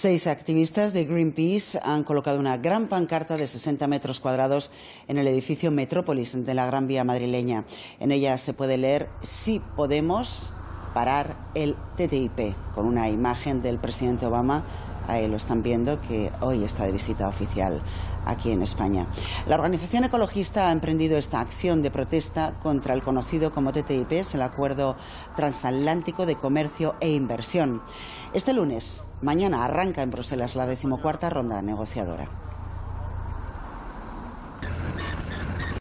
Seis activistas de Greenpeace han colocado una gran pancarta de 60 metros cuadrados en el edificio Metrópolis de la Gran Vía madrileña. En ella se puede leer Si podemos parar el TTIP, con una imagen del presidente Obama ahí lo están viendo, que hoy está de visita oficial aquí en España. La organización ecologista ha emprendido esta acción de protesta contra el conocido como TTIP, es el Acuerdo Transatlántico de Comercio e Inversión. Este lunes, mañana, arranca en Bruselas la decimocuarta ronda negociadora.